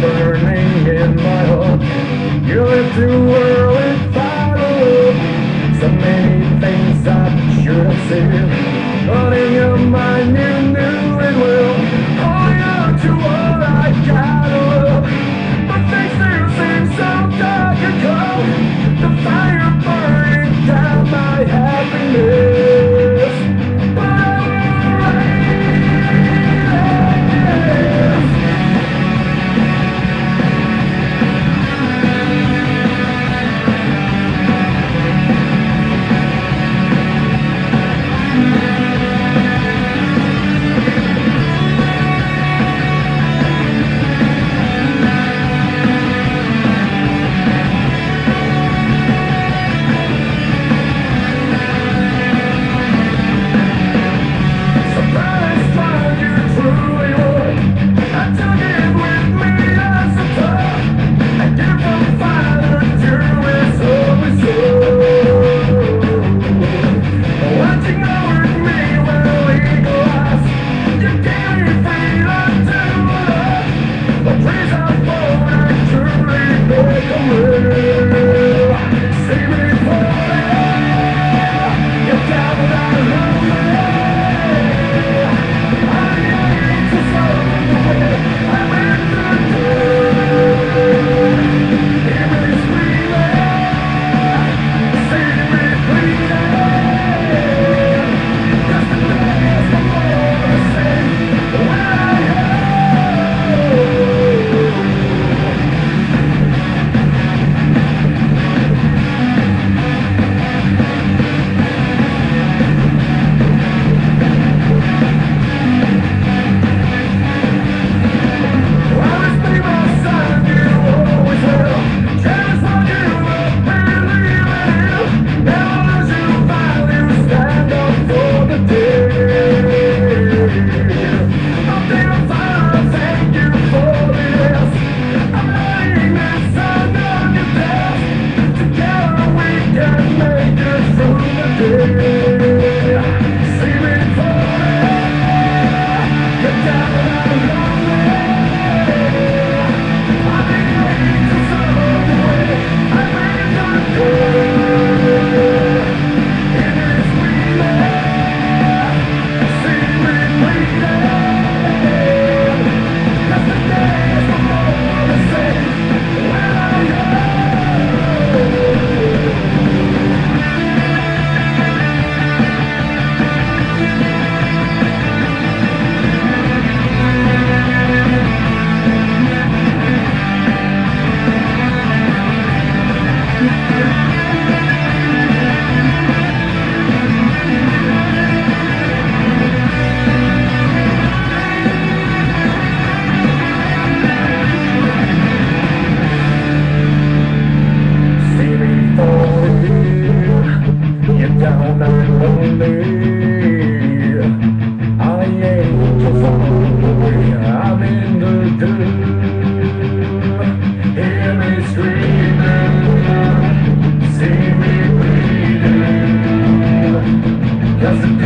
burning in my heart. You live too early, final. So many things I should have said, but Yes,